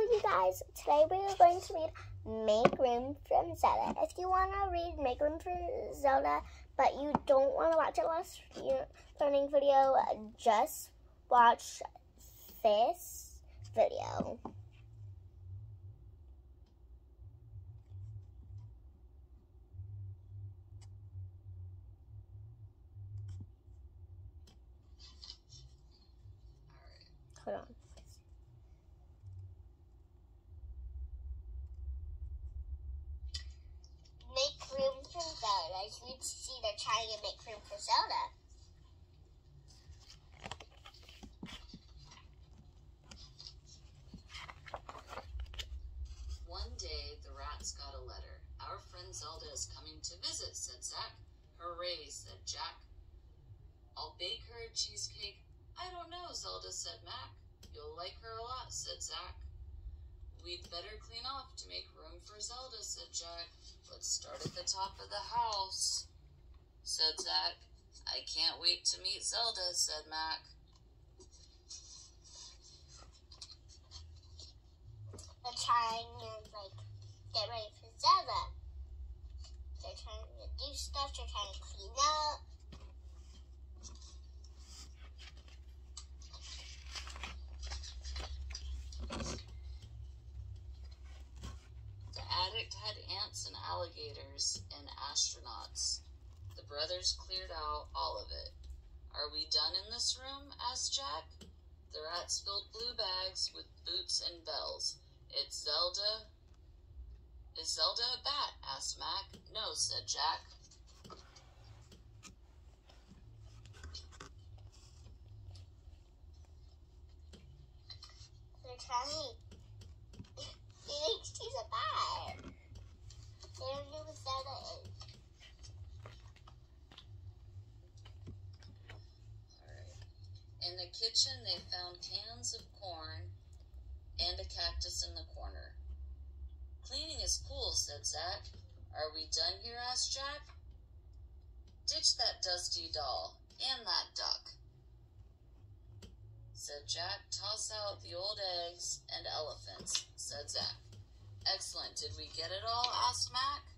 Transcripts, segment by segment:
you guys, today we are going to read Make Room for Zelda. If you want to read Make Room for Zelda, but you don't want to watch a last learning video, just watch this video. Hold on. Make room for Zelda. As you can see, they're trying to make for Zelda. One day, the rats got a letter. Our friend Zelda is coming to visit, said Zack. Hooray, said Jack. I'll bake her a cheesecake. I don't know, Zelda, said Mac. You'll like her a lot, said Zack. We'd better clean off to make room for Zelda, said Jack. Let's start at the top of the house, said Zack. I can't wait to meet Zelda, said Mac. They're trying to like get ready for Zelda. They're trying to do stuff. They're trying to clean up. The attic had ants and alligators and astronauts. The brothers cleared out all of it. Are we done in this room? asked Jack. The rats filled blue bags with boots and bells. It's Zelda. Is Zelda a bat? asked Mac. No, said Jack. They're trying. He thinks she's a bat. They don't know what Zelda is. In the kitchen, they found cans of corn and a cactus in the corner. Cleaning is cool, said Zack. Are we done here? asked Jack. Ditch that dusty doll and that duck, said Jack. Toss out the old eggs and elephants, said Zack. Excellent. Did we get it all? asked Mac.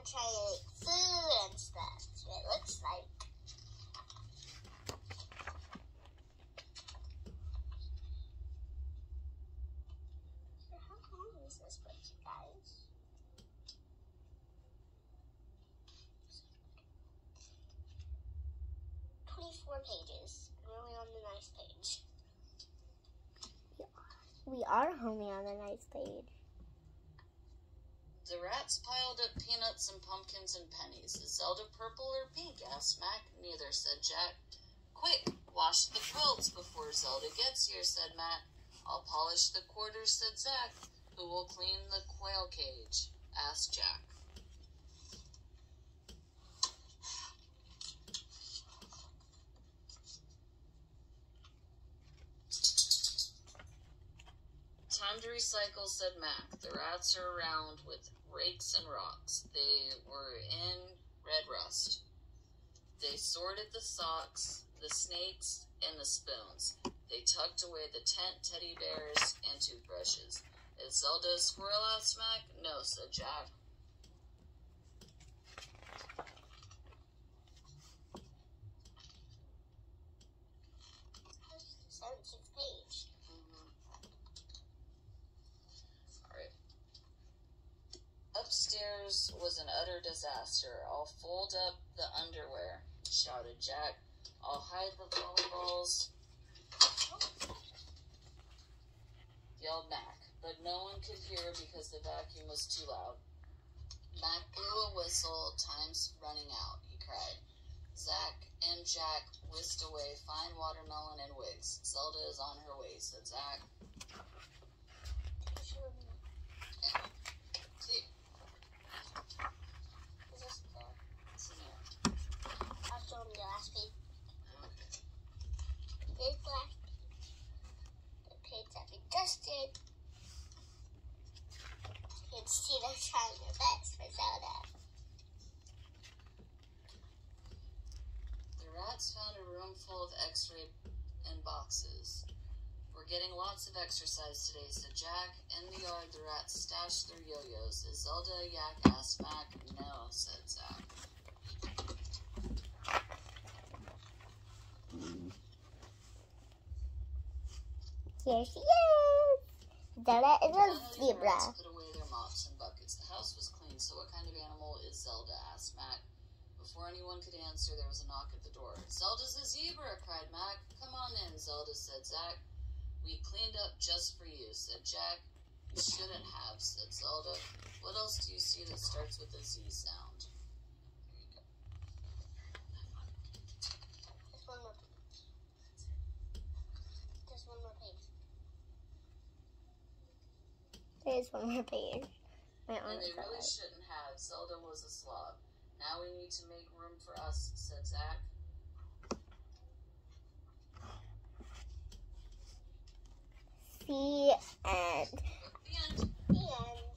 They're trying to make food and stuff. That's what it looks like. So How long is this book, you guys? Twenty-four pages. I'm only on the nice page. We are homie on the nice page. The rats piled up peanuts and pumpkins and pennies. Is Zelda purple or pink? asked Mac. Neither, said Jack. Quick, wash the quilts before Zelda gets here, said Matt. I'll polish the quarters, said Zack. Who will clean the quail cage? asked Jack. Time to recycle, said Mac. The rats are around with rakes and rocks. They were in red rust. They sorted the socks, the snakes, and the spoons. They tucked away the tent, teddy bears, and toothbrushes. Is Zelda a squirrel? asked Mac. No, said Jack. Upstairs was an utter disaster. I'll fold up the underwear, shouted Jack. I'll hide the volleyballs, yelled Mac, but no one could hear because the vacuum was too loud. Mac blew a whistle, time's running out, he cried. Zack and Jack whisked away fine watermelon and wigs. Zelda is on her way, said Zack. See, Is this the? it's in there. I'll show them the last page. Okay. This last the page that we just did. You can see them trying their best for Zelda. The rats found a room full of x ray and boxes. We're getting lots of exercise today, said Jack. In the yard, the rats stashed their yo-yos. Is Zelda a yak? asked Mac. No, said Zack. Here she is. Zelda is a zebra. Rats put away their mops and buckets. The house was clean, so what kind of animal is Zelda? asked Mac. Before anyone could answer, there was a knock at the door. Zelda's a zebra, cried Mac. Come on in, Zelda, said Zack. We cleaned up just for you, said Jack. You shouldn't have, said Zelda. What else do you see that starts with a Z sound? Just one more. Just one more page. There's one more page. And they really shouldn't have. Zelda was a slob. Now we need to make room for us, said Zack. The end. The end. The end.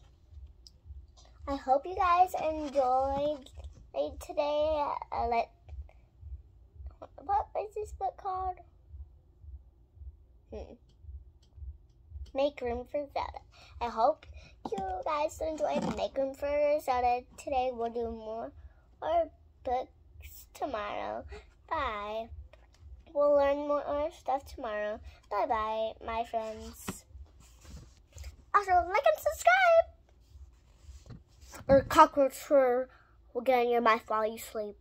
I hope you guys enjoyed today. Uh, let what is this book called? Hmm. Make room for Zelda. I hope you guys enjoyed Make Room for Zelda today. We'll do more more books tomorrow. Bye. We'll learn more stuff tomorrow. Bye bye, my friends. Also, like and subscribe or cockroach will get in your mouth while you sleep.